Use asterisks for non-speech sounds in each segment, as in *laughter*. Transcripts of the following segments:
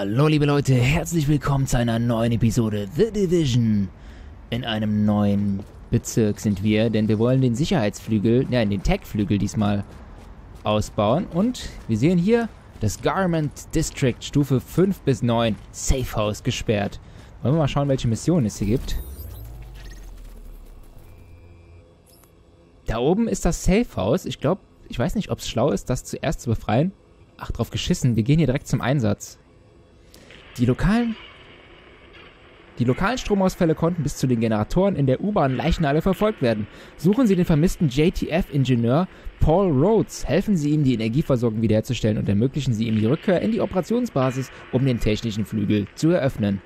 Hallo liebe Leute, herzlich willkommen zu einer neuen Episode The Division. In einem neuen Bezirk sind wir, denn wir wollen den Sicherheitsflügel, ja, den Tech-Flügel diesmal ausbauen. Und wir sehen hier das Garment District Stufe 5 bis 9 Safe House gesperrt. Wollen wir mal schauen, welche Missionen es hier gibt. Da oben ist das Safe House. Ich glaube, ich weiß nicht, ob es schlau ist, das zuerst zu befreien. Ach, drauf geschissen. Wir gehen hier direkt zum Einsatz. Die lokalen die lokalen Stromausfälle konnten bis zu den Generatoren in der U-Bahn-Leichenhalle verfolgt werden. Suchen Sie den vermissten JTF-Ingenieur Paul Rhodes. Helfen Sie ihm, die Energieversorgung wiederherzustellen und ermöglichen Sie ihm die Rückkehr in die Operationsbasis, um den technischen Flügel zu eröffnen.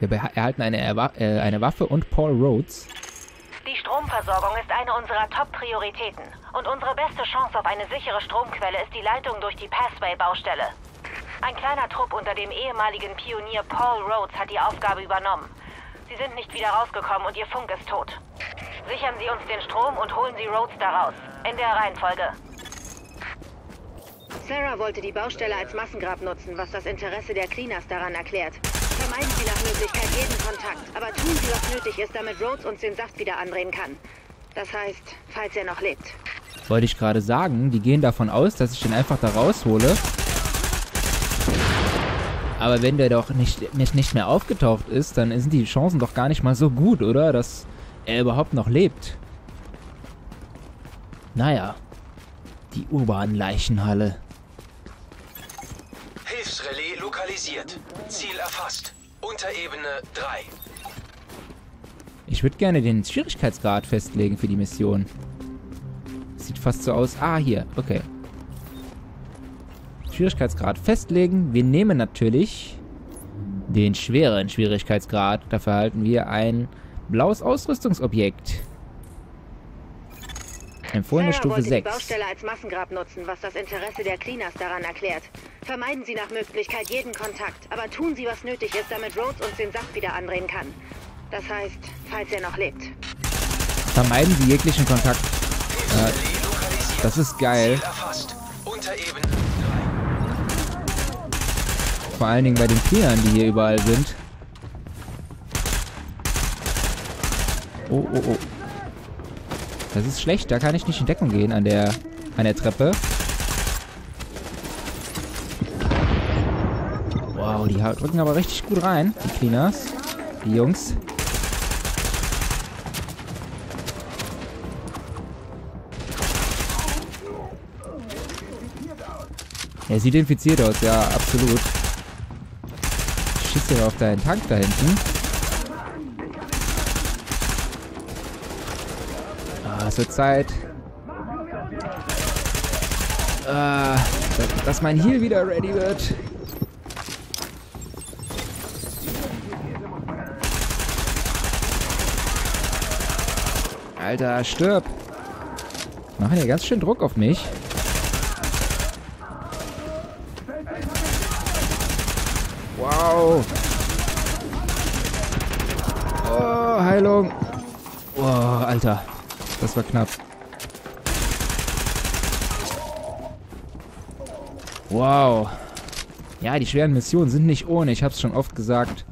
Wir erhalten eine, Erwa äh, eine Waffe und Paul Rhodes. Die Stromversorgung ist eine unserer Top-Prioritäten. Und unsere beste Chance auf eine sichere Stromquelle ist die Leitung durch die Passway-Baustelle. Ein kleiner Trupp unter dem ehemaligen Pionier Paul Rhodes hat die Aufgabe übernommen. Sie sind nicht wieder rausgekommen und ihr Funk ist tot. Sichern Sie uns den Strom und holen Sie Rhodes daraus. In der Reihenfolge. Sarah wollte die Baustelle als Massengrab nutzen, was das Interesse der Cleaners daran erklärt. Vermeiden Sie nach Möglichkeit jeden Kontakt, aber tun Sie, was nötig ist, damit Rhodes uns den Saft wieder andrehen kann. Das heißt, falls er noch lebt. Wollte ich gerade sagen, die gehen davon aus, dass ich den einfach da raushole aber wenn der doch nicht, nicht, nicht mehr aufgetaucht ist, dann sind die Chancen doch gar nicht mal so gut, oder? Dass er überhaupt noch lebt. Naja. Die U-Bahn-Leichenhalle. Hilfsrelais lokalisiert. Ziel erfasst. Unterebene 3. Ich würde gerne den Schwierigkeitsgrad festlegen für die Mission. Sieht fast so aus. Ah, hier. Okay. Schwierigkeitsgrad festlegen. Wir nehmen natürlich den schweren Schwierigkeitsgrad. Dafür erhalten wir ein blaues Ausrüstungsobjekt. Empfohlene Sarah Stufe 6. die Baustelle als Massengrab nutzen, was das Interesse der Cleaners daran erklärt. Vermeiden Sie nach Möglichkeit jeden Kontakt, aber tun Sie, was nötig ist, damit Rhodes uns den Saft wieder andrehen kann. Das heißt, falls er noch lebt. Vermeiden Sie jeglichen Kontakt. Äh, das ist geil. Vor allen Dingen bei den Cleanern, die hier überall sind. Oh, oh, oh. Das ist schlecht, da kann ich nicht in Deckung gehen an der, an der Treppe. Wow, die drücken aber richtig gut rein, die Cleaners. Die Jungs. Er sieht infiziert aus, ja, absolut hier auf deinen Tank da hinten. Ah, es wird Zeit. Ah, dass, dass mein Heal wieder ready wird. Alter, stirb. Machen hier ganz schön Druck auf mich. Wow. Heilung. Oh, Alter. Das war knapp. Wow. Ja, die schweren Missionen sind nicht ohne. Ich hab's schon oft gesagt.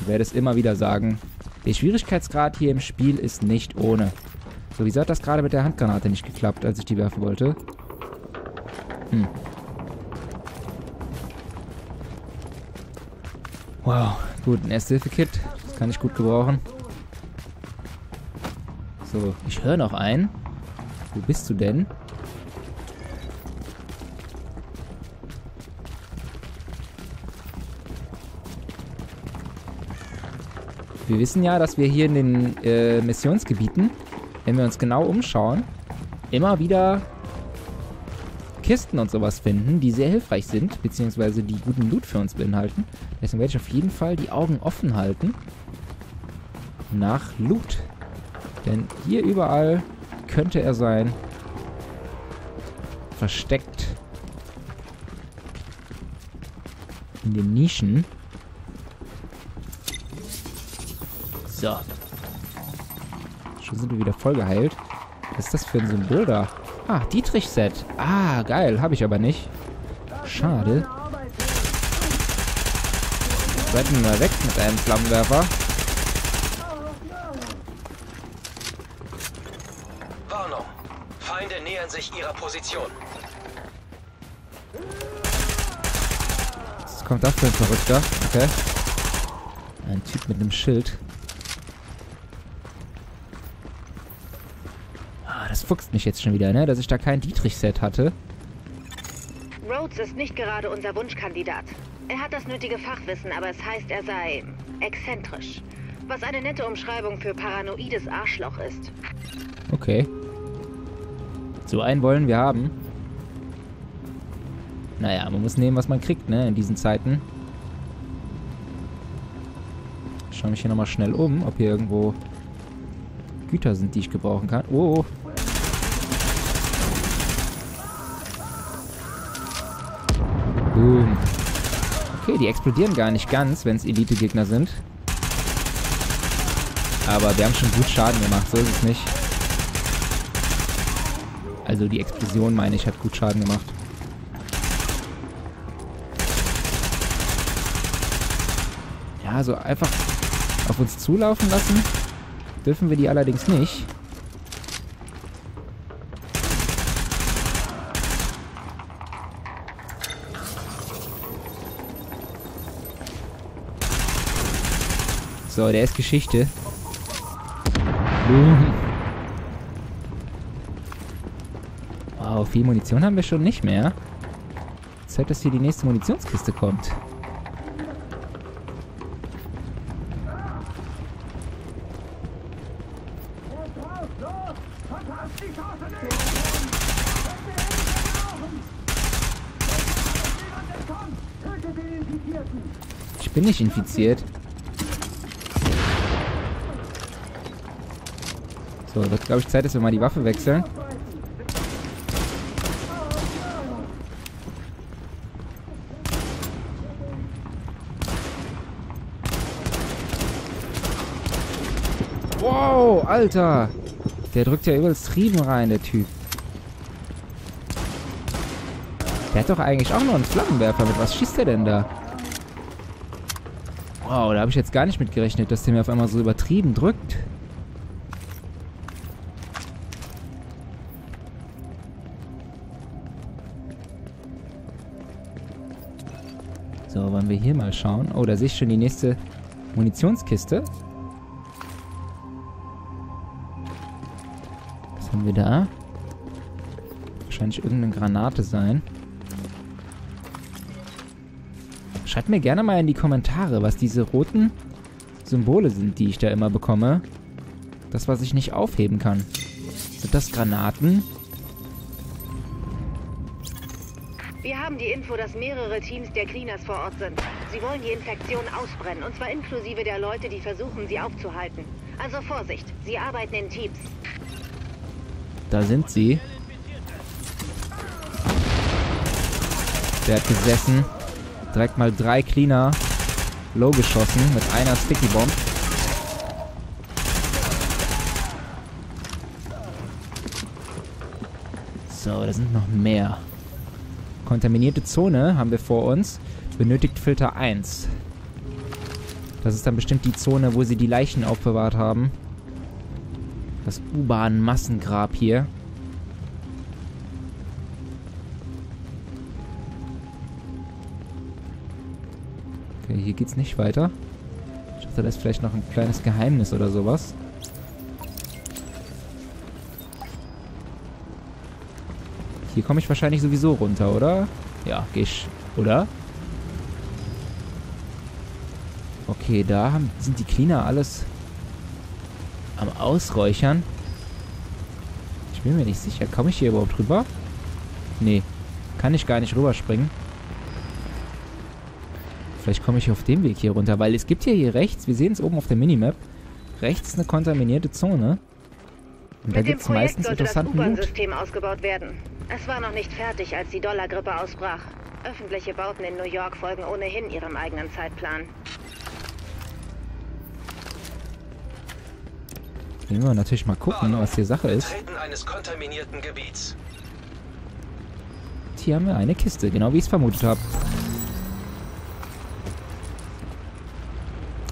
Ich werde es immer wieder sagen. Der Schwierigkeitsgrad hier im Spiel ist nicht ohne. So, wieso hat das gerade mit der Handgranate nicht geklappt, als ich die werfen wollte? Hm. Wow, gut, ein Erste-Hilfe-Kit. Kann ich gut gebrauchen. So, ich höre noch einen. Wo bist du denn? Wir wissen ja, dass wir hier in den äh, Missionsgebieten, wenn wir uns genau umschauen, immer wieder Kisten und sowas finden, die sehr hilfreich sind, beziehungsweise die guten Loot für uns beinhalten. Deswegen werde ich auf jeden Fall die Augen offen halten nach Loot. Denn hier überall könnte er sein. Versteckt. In den Nischen. So. Schon sind wir wieder voll geheilt. Was ist das für ein Symbol da? Ah, Dietrich-Set. Ah, geil. Habe ich aber nicht. Schade. Retten mal weg mit einem Flammenwerfer. Warnung. Feinde nähern sich ihrer Position. Was kommt das für ein Verrückter? Okay. Ein Typ mit einem Schild. Ah, das fuchst mich jetzt schon wieder, ne? Dass ich da kein Dietrich-Set hatte. Rhodes ist nicht gerade unser Wunschkandidat. Er hat das nötige Fachwissen, aber es heißt, er sei exzentrisch. Was eine nette Umschreibung für paranoides Arschloch ist. Okay. So einen wollen wir haben. Naja, man muss nehmen, was man kriegt, ne? In diesen Zeiten. Ich schaue mich hier nochmal schnell um, ob hier irgendwo Güter sind, die ich gebrauchen kann. Oh. Boom. Okay, die explodieren gar nicht ganz, wenn es Elite-Gegner sind. Aber wir haben schon gut Schaden gemacht, so ist es nicht. Also die Explosion, meine ich, hat gut Schaden gemacht. Ja, so einfach auf uns zulaufen lassen. Dürfen wir die allerdings nicht. So, der ist Geschichte. Wow, viel Munition haben wir schon nicht mehr. Zeit, dass hier die nächste Munitionskiste kommt. Ich bin nicht infiziert. So, wird glaube ich Zeit, dass wir mal die Waffe wechseln. Wow, Alter. Der drückt ja übelst Trieben rein, der Typ. Der hat doch eigentlich auch noch einen Flammenwerfer. Mit was schießt der denn da? Wow, da habe ich jetzt gar nicht mit gerechnet, dass der mir auf einmal so übertrieben drückt. So, wollen wir hier mal schauen. Oh, da sehe ich schon die nächste Munitionskiste. Haben wir da? Wahrscheinlich irgendeine Granate sein. Schreibt mir gerne mal in die Kommentare, was diese roten Symbole sind, die ich da immer bekomme. Das, was ich nicht aufheben kann. Sind das Granaten? Wir haben die Info, dass mehrere Teams der Cleaners vor Ort sind. Sie wollen die Infektion ausbrennen, und zwar inklusive der Leute, die versuchen, sie aufzuhalten. Also Vorsicht, sie arbeiten in Teams. Da sind sie. Der hat gesessen. Direkt mal drei Cleaner low geschossen mit einer Sticky Bomb. So, da sind noch mehr. Kontaminierte Zone haben wir vor uns. Benötigt Filter 1. Das ist dann bestimmt die Zone, wo sie die Leichen aufbewahrt haben. Das U-Bahn-Massengrab hier. Okay, hier geht's nicht weiter. Ich dachte, da ist vielleicht noch ein kleines Geheimnis oder sowas. Hier komme ich wahrscheinlich sowieso runter, oder? Ja, geh. Oder? Okay, da haben, sind die Cleaner alles am Ausräuchern. Ich bin mir nicht sicher. Komme ich hier überhaupt rüber? Nee. Kann ich gar nicht rüberspringen. Vielleicht komme ich auf dem Weg hier runter, weil es gibt ja hier rechts, wir sehen es oben auf der Minimap, rechts eine kontaminierte Zone. Und da Mit dem gibt es Projekt meistens das interessanten Loot. U-Bahn-System ausgebaut werden. Es war noch nicht fertig, als die Dollargrippe ausbrach. Öffentliche Bauten in New York folgen ohnehin ihrem eigenen Zeitplan. Gehen wir natürlich mal gucken, was hier Sache ist. Hier haben wir eine Kiste, genau wie ich es vermutet habe.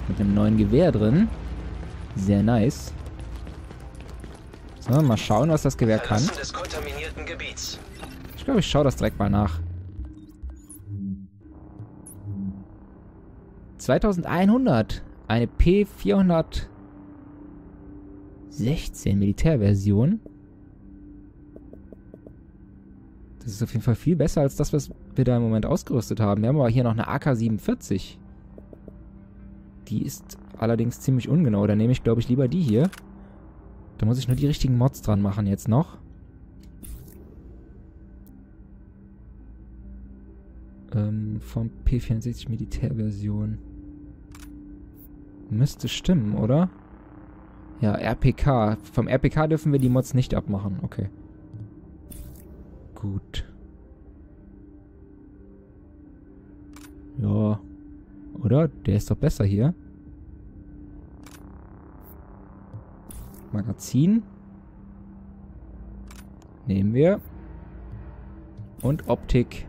Mit einem neuen Gewehr drin. Sehr nice. So, mal schauen, was das Gewehr kann. Ich glaube, ich schaue das direkt mal nach. 2100. Eine P416 Militärversion. Das ist auf jeden Fall viel besser als das, was wir da im Moment ausgerüstet haben. Wir haben aber hier noch eine AK-47. Die ist allerdings ziemlich ungenau. Da nehme ich, glaube ich, lieber die hier. Da muss ich nur die richtigen Mods dran machen jetzt noch. Ähm, vom P64 Militärversion. Müsste stimmen, oder? Ja, RPK. Vom RPK dürfen wir die Mods nicht abmachen. Okay. Gut. Ja. Oder? Der ist doch besser hier. Magazin. Nehmen wir. Und Optik.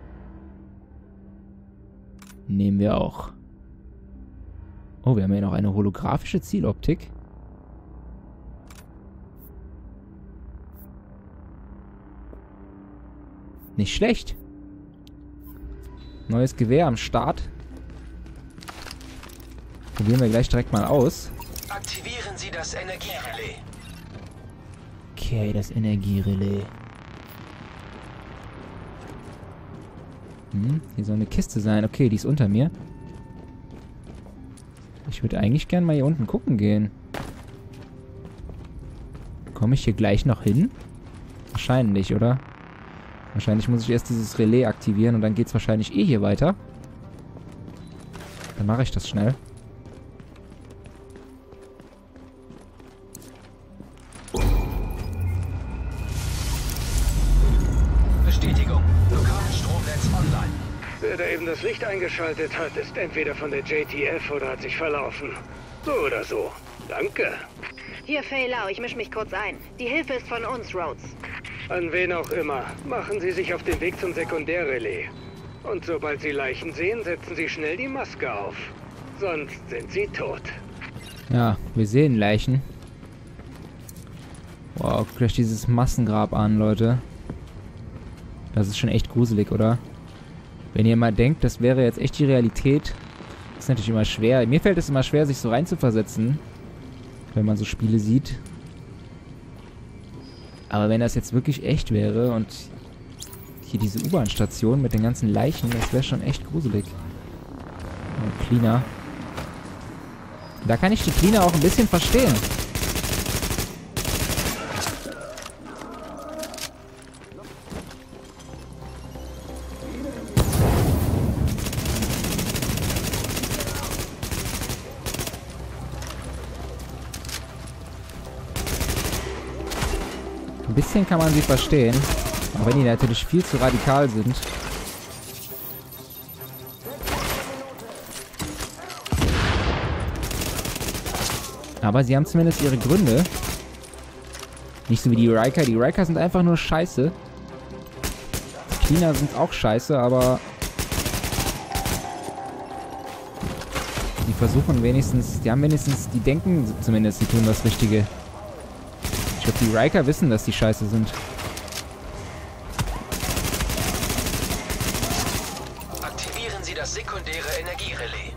Nehmen wir auch. Oh, wir haben hier noch eine holographische Zieloptik. Nicht schlecht. Neues Gewehr am Start. Probieren wir gleich direkt mal aus. Aktivieren Sie das Energierelais. Okay, das Energierelais. Hm, hier soll eine Kiste sein. Okay, die ist unter mir. Ich würde eigentlich gern mal hier unten gucken gehen. Komme ich hier gleich noch hin? Wahrscheinlich, oder? Wahrscheinlich muss ich erst dieses Relais aktivieren und dann geht es wahrscheinlich eh hier weiter. Dann mache ich das schnell. Bestätigung. Lokales Stromnetz online. Wer da eben das Licht eingeschaltet hat, ist entweder von der JTF oder hat sich verlaufen. So oder so. Danke. Hier, Fei Lau, ich mische mich kurz ein. Die Hilfe ist von uns, Rhodes. An wen auch immer, machen Sie sich auf den Weg zum Sekundärrelais. Und sobald Sie Leichen sehen, setzen Sie schnell die Maske auf. Sonst sind Sie tot. Ja, wir sehen Leichen. Wow, guckt euch dieses Massengrab an, Leute. Das ist schon echt gruselig, oder? Wenn ihr mal denkt, das wäre jetzt echt die Realität, ist natürlich immer schwer. Mir fällt es immer schwer, sich so reinzuversetzen, wenn man so Spiele sieht. Aber wenn das jetzt wirklich echt wäre und hier diese U-Bahn-Station mit den ganzen Leichen, das wäre schon echt gruselig. Und Cleaner. Da kann ich die Cleaner auch ein bisschen verstehen. Bisschen kann man sie verstehen. Auch wenn die natürlich viel zu radikal sind. Aber sie haben zumindest ihre Gründe. Nicht so wie die Riker. Die Riker sind einfach nur scheiße. Die Cleaner sind auch scheiße, aber... Die versuchen wenigstens... Die haben wenigstens... Die denken zumindest, sie tun das Richtige. Die Riker wissen, dass die scheiße sind. Aktivieren Sie das sekundäre Energierelais.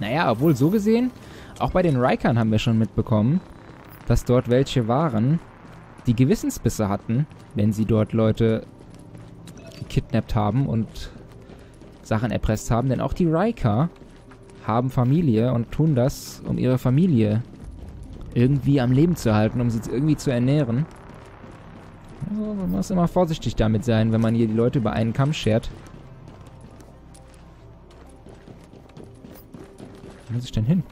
Naja, obwohl so gesehen, auch bei den Rikern haben wir schon mitbekommen, dass dort welche waren, die Gewissensbisse hatten, wenn sie dort Leute gekidnappt haben und Sachen erpresst haben. Denn auch die Riker haben Familie und tun das, um ihre Familie irgendwie am Leben zu halten, um sie irgendwie zu ernähren. Also, man muss immer vorsichtig damit sein, wenn man hier die Leute über einen Kamm schert. Wo muss ich denn hin?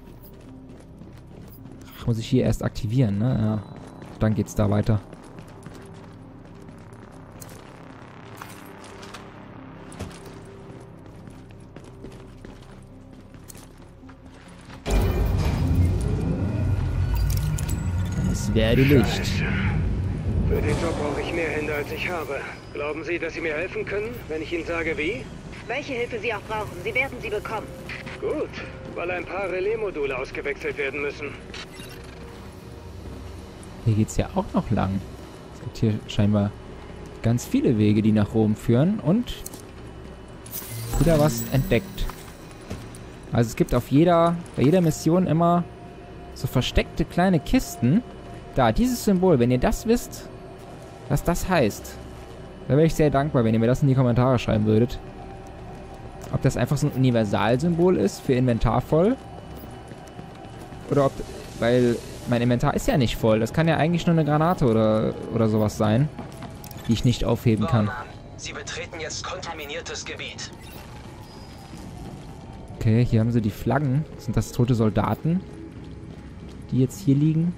Ach, muss ich hier erst aktivieren, ne? Ja. Dann geht's da weiter. Werde Licht. Scheiße. Für den Job brauche ich mehr Hände, als ich habe. Glauben Sie, dass Sie mir helfen können, wenn ich Ihnen sage, wie? Welche Hilfe Sie auch brauchen, Sie werden sie bekommen. Gut, weil ein paar Relais-Module ausgewechselt werden müssen. Hier geht's ja auch noch lang. Es gibt hier scheinbar ganz viele Wege, die nach Rom führen und wieder was entdeckt. Also es gibt auf jeder, bei jeder Mission immer so versteckte kleine Kisten. Da, dieses Symbol, wenn ihr das wisst, was das heißt, da wäre ich sehr dankbar, wenn ihr mir das in die Kommentare schreiben würdet. Ob das einfach so ein Universalsymbol ist für Inventar voll. Oder ob, weil mein Inventar ist ja nicht voll. Das kann ja eigentlich nur eine Granate oder, oder sowas sein, die ich nicht aufheben kann. Warner, Sie betreten jetzt kontaminiertes Gebiet. Okay, hier haben sie die Flaggen. Sind das tote Soldaten, die jetzt hier liegen?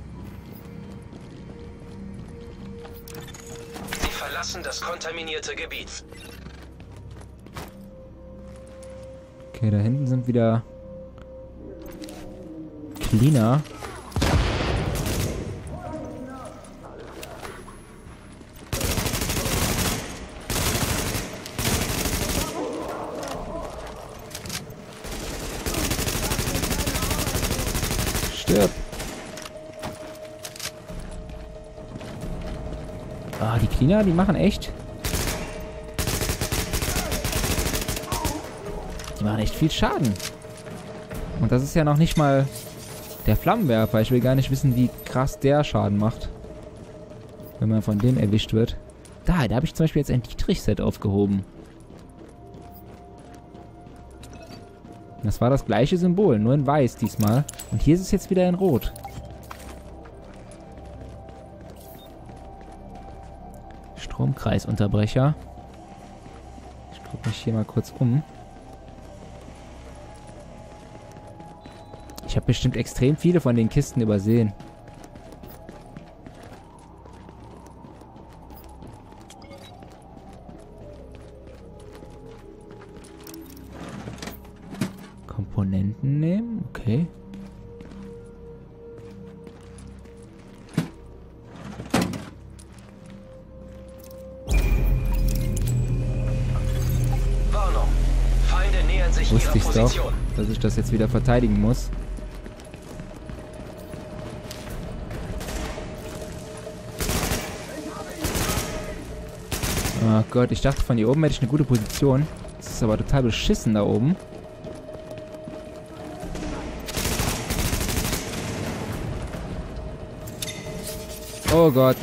Verlassen das kontaminierte Gebiet. Okay, da hinten sind wieder Cleaner. Stirb. Die Cleaner, die machen echt Die machen echt viel Schaden. Und das ist ja noch nicht mal der Flammenwerfer. Ich will gar nicht wissen, wie krass der Schaden macht. Wenn man von dem erwischt wird. Da, da habe ich zum Beispiel jetzt ein Dietrich-Set aufgehoben. Das war das gleiche Symbol, nur in weiß diesmal. Und hier ist es jetzt wieder in rot. Stromkreisunterbrecher. Ich gucke mich hier mal kurz um. Ich habe bestimmt extrem viele von den Kisten übersehen. Das jetzt wieder verteidigen muss. Oh Gott, ich dachte von hier oben hätte ich eine gute Position. Das ist aber total beschissen da oben. Oh Gott.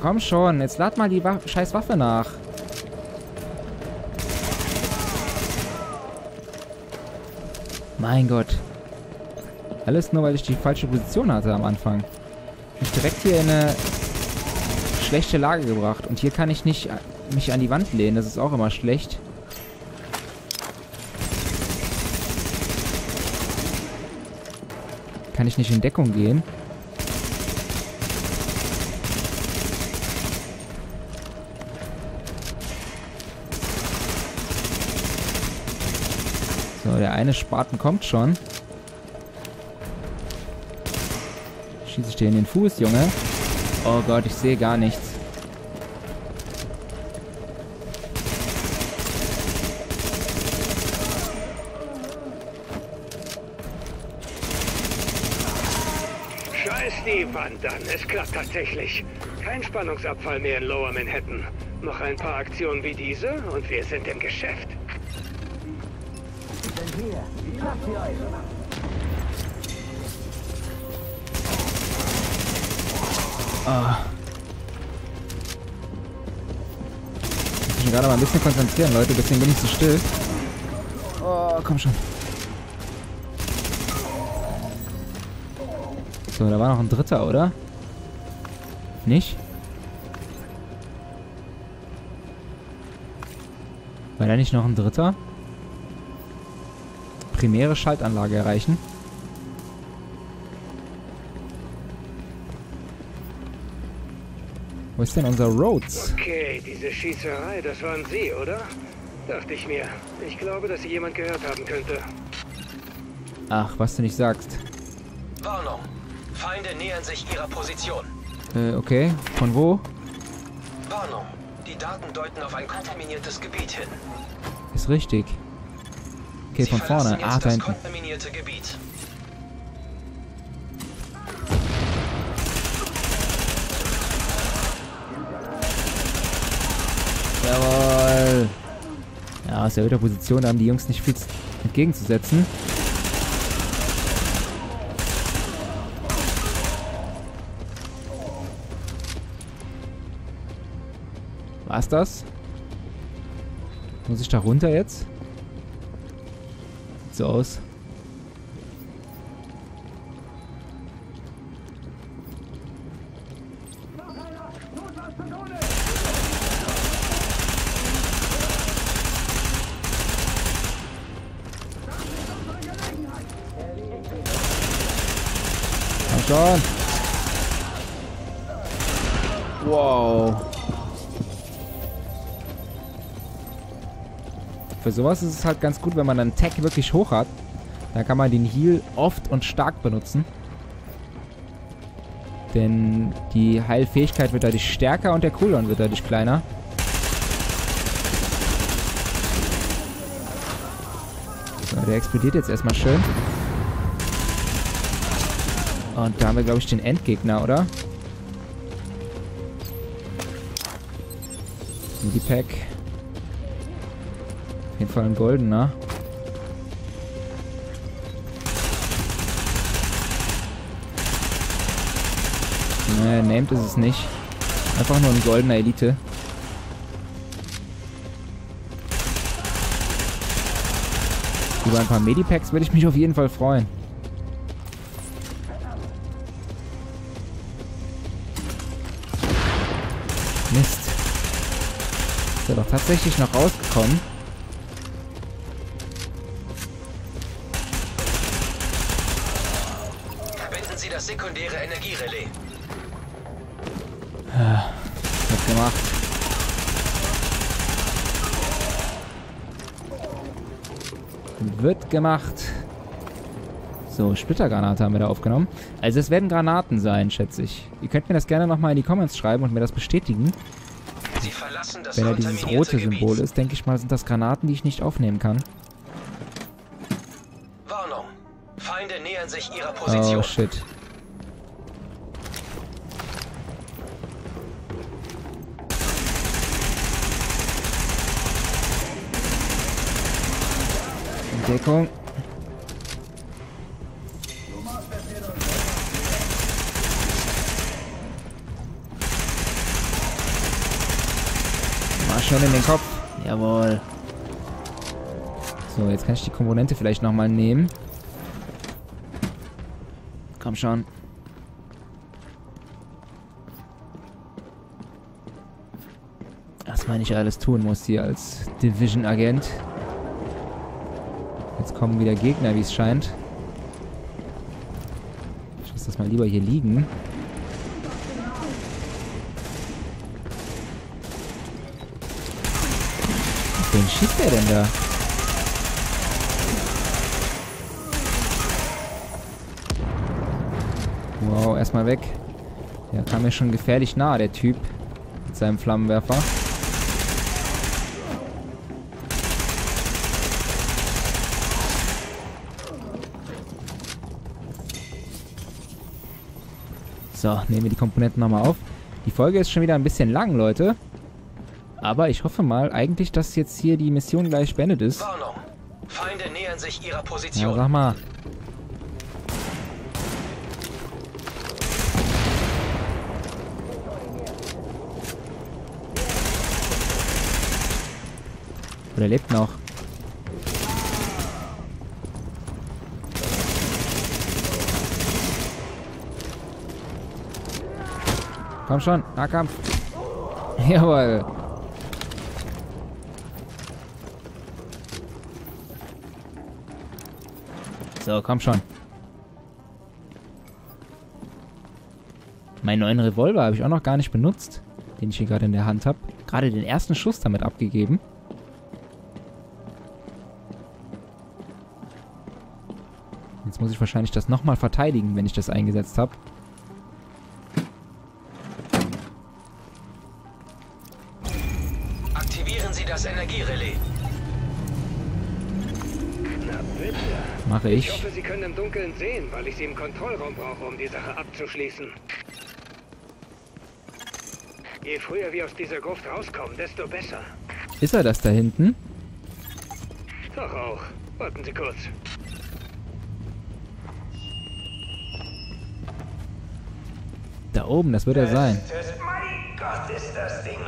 Komm schon, jetzt lad mal die Wa scheiß Waffe nach. Mein Gott. Alles nur, weil ich die falsche Position hatte am Anfang. Mich direkt hier in eine schlechte Lage gebracht. Und hier kann ich nicht äh, mich an die Wand lehnen. Das ist auch immer schlecht. Kann ich nicht in Deckung gehen. Eine Spaten kommt schon. Schieße ich dir in den Fuß, Junge. Oh Gott, ich sehe gar nichts. Scheiß die Wand an, es klappt tatsächlich. Kein Spannungsabfall mehr in Lower Manhattan. Noch ein paar Aktionen wie diese und wir sind im Geschäft. Ah. Ich muss mich gerade mal ein bisschen konzentrieren, Leute. Deswegen bin ich so still. Oh, komm schon. So, da war noch ein dritter, oder? Nicht? War da nicht noch ein dritter? Primäre Schaltanlage erreichen. Wo ist denn unser Rhodes? Okay, diese Schießerei, das waren Sie, oder? Dachte ich mir. Ich glaube, dass Sie jemand gehört haben könnte. Ach, was du nicht sagst. Warnung. Feinde nähern sich ihrer Position. Äh, okay. Von wo? Warnung. Daten deuten auf ein kontaminiertes Gebiet hin. Ist richtig. Okay, von vorne. Ah, da hinten. Jawohl. Ja, aus erhöhter Position haben die Jungs nicht viel entgegenzusetzen. War's das? Muss ich da runter jetzt? So aus. Komm schon. Wow. Für sowas ist es halt ganz gut, wenn man einen Tag wirklich hoch hat. Da kann man den Heal oft und stark benutzen. Denn die Heilfähigkeit wird dadurch stärker und der Cooldown wird dadurch kleiner. So, der explodiert jetzt erstmal schön. Und da haben wir, glaube ich, den Endgegner, oder? Medipack. Auf jeden Fall ein goldener. Nee, named ist es nicht. Einfach nur ein goldener Elite. Über ein paar Medipacks würde ich mich auf jeden Fall freuen. Mist. Ist er doch tatsächlich noch rausgekommen. Energierelais. Wird gemacht. Wird gemacht. So, Splittergranate haben wir da aufgenommen. Also es werden Granaten sein, schätze ich. Ihr könnt mir das gerne nochmal in die Comments schreiben und mir das bestätigen. Sie verlassen das Wenn da dieses rote Symbol Gebiet. ist, denke ich mal, sind das Granaten, die ich nicht aufnehmen kann. Warnung. Feinde nähern sich ihrer Position. Oh, shit. Deckung. Mal schon in den Kopf. Jawohl. So, jetzt kann ich die Komponente vielleicht nochmal nehmen. Komm schon. Was man nicht alles tun muss hier als Division-Agent. Jetzt kommen wieder Gegner, wie es scheint. Ich lasse das mal lieber hier liegen. Wen schießt der denn da? Wow, erstmal weg. Der kam mir schon gefährlich nah, der Typ. Mit seinem Flammenwerfer. So, nehmen wir die Komponenten nochmal auf. Die Folge ist schon wieder ein bisschen lang, Leute. Aber ich hoffe mal eigentlich, dass jetzt hier die Mission gleich beendet ist. Warnung. Feinde nähern sich ihrer Ja, Position. sag mal. Oder lebt noch? Komm schon, Nahkampf. Jawohl. So, komm schon. Meinen neuen Revolver habe ich auch noch gar nicht benutzt, den ich hier gerade in der Hand habe. Gerade den ersten Schuss damit abgegeben. Jetzt muss ich wahrscheinlich das nochmal verteidigen, wenn ich das eingesetzt habe. Aktivieren Sie das Energierelais. Na bitte. Mache Ich ich. hoffe, Sie können im Dunkeln sehen, weil ich Sie im Kontrollraum brauche, um die Sache abzuschließen. Je früher wir aus dieser Gruft rauskommen, desto besser. Ist er das da hinten? Doch auch. Warten Sie kurz. Da oben, das wird er sein. Mein Gott, ist das Ding.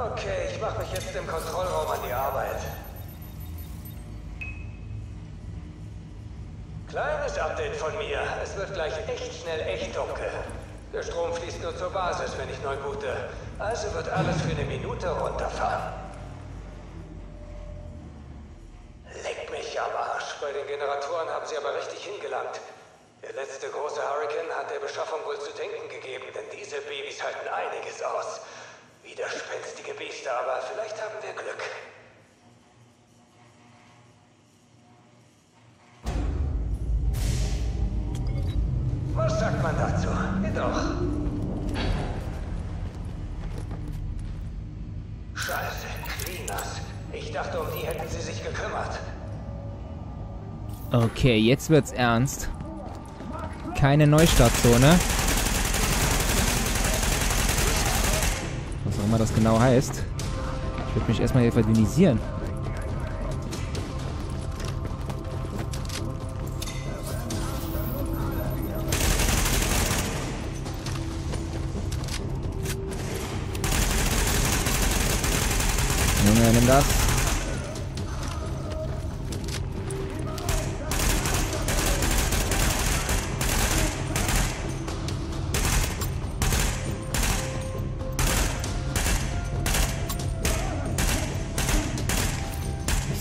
Okay, ich mache mich jetzt im Kontrollraum an die Arbeit. Kleines Update von mir. Es wird gleich echt schnell echt dunkel. Der Strom fließt nur zur Basis, wenn ich neu boote. Also wird alles für eine Minute runterfahren. Leck mich am Arsch. Bei den Generatoren haben sie aber richtig hingelangt. Der letzte große Hurricane hat der Beschaffung wohl zu denken gegeben, denn diese Babys halten einiges aus. Widerspenstige Biester, aber vielleicht haben wir Glück. Was sagt man dazu? Jedoch. Scheiße, Cleaners. Ich dachte, um die hätten sie sich gekümmert. Okay, jetzt wird's ernst. Keine Neustartzone. Was auch immer das genau heißt. Ich würde mich erstmal hier verdünnisieren.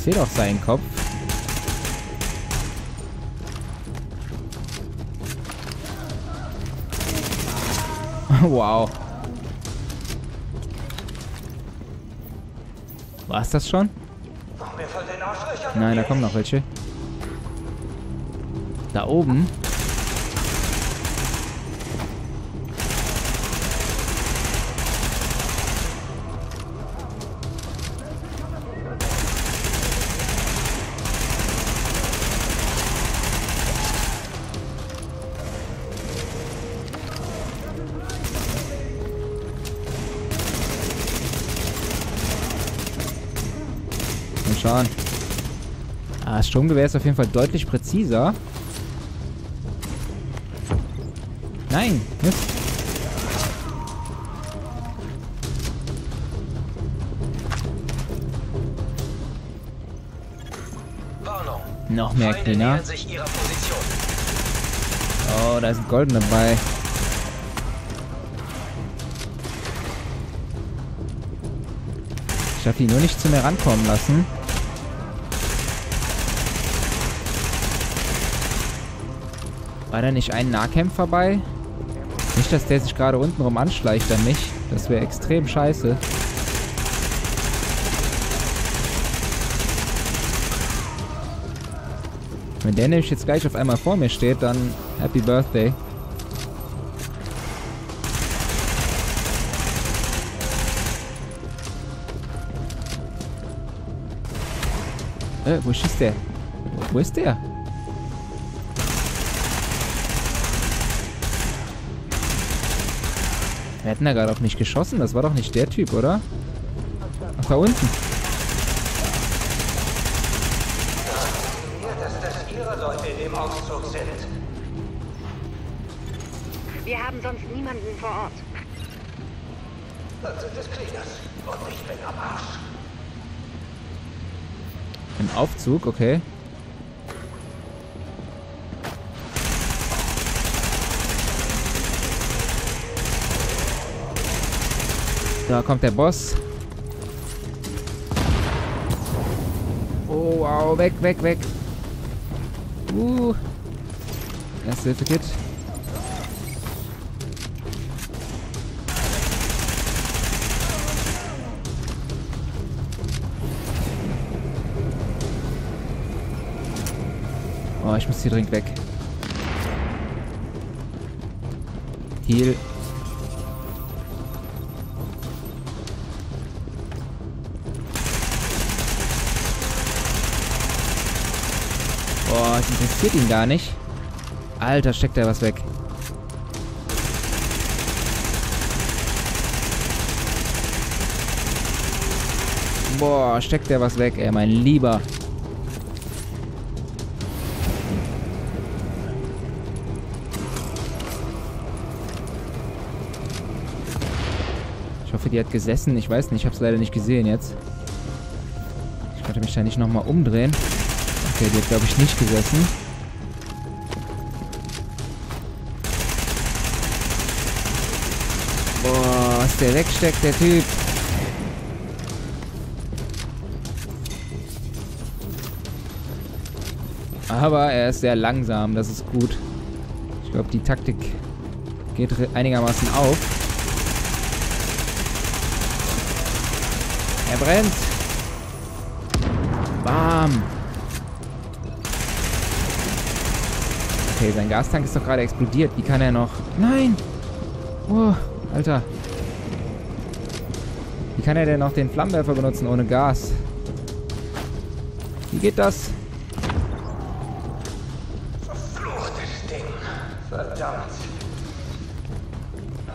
Sehe doch seinen Kopf. *laughs* wow. War's das schon? Nein, da kommen noch welche. Da oben. Sturmgewehr ist auf jeden Fall deutlich präziser. Nein, Mist. Warnung. Noch mehr Cleaner. Oh, da ist ein Golden dabei. Ich darf die nur nicht zu mir rankommen lassen. War da nicht ein Nahkämpfer bei? Nicht, dass der sich gerade untenrum anschleicht an mich. Das wäre extrem scheiße. Wenn der nämlich jetzt gleich auf einmal vor mir steht, dann Happy Birthday. Äh, wo schießt der? Wo ist der? Wir hatten da gerade auf mich geschossen. Das war doch nicht der Typ, oder? Ach, da unten. Wir haben sonst niemanden vor Ort. Das sind des Cleaners. Und ich bin am Arsch. Im Aufzug, okay. Da kommt der Boss. Oh, wow, weg, weg, weg. Uh. Erste Hilfe Kit. Oh, ich muss hier dringend weg. Heal. Es interessiert ihn gar nicht. Alter, steckt er was weg. Boah, steckt der was weg, ey, mein Lieber. Ich hoffe, die hat gesessen. Ich weiß nicht, ich habe es leider nicht gesehen jetzt. Ich konnte mich da nicht nochmal umdrehen. Okay, die hat, glaube ich, nicht gesessen. Boah, was der wegsteckt, der Typ. Aber er ist sehr langsam, das ist gut. Ich glaube, die Taktik geht einigermaßen auf. Er brennt. Bam. Okay, sein Gastank ist doch gerade explodiert. Wie kann er noch... Nein! Oh, Alter. Wie kann er denn noch den Flammenwerfer benutzen ohne Gas? Wie geht das? Verfluchtes Ding. Verdammt.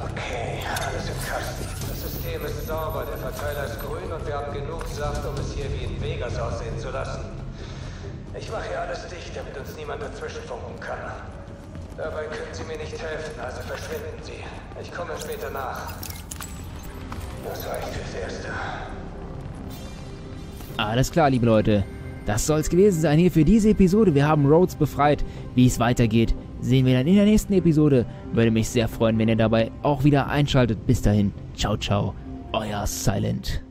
Okay, alles im Kasten. Das System ist sauber, der Verteiler ist grün und wir haben genug Saft, um es hier wie in Vegas aussehen zu lassen. Mache hier alles dicht, damit uns niemand dazwischenfunken kann. Dabei können Sie mir nicht helfen, also verschwinden Sie. Ich komme später nach. Das reicht fürs Erste. Alles klar, liebe Leute. Das soll's gewesen sein hier für diese Episode. Wir haben Rhodes befreit. Wie es weitergeht, sehen wir dann in der nächsten Episode. Würde mich sehr freuen, wenn ihr dabei auch wieder einschaltet. Bis dahin, ciao, ciao. Euer Silent.